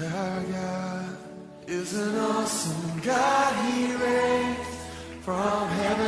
Our God is an awesome God. He reigns from heaven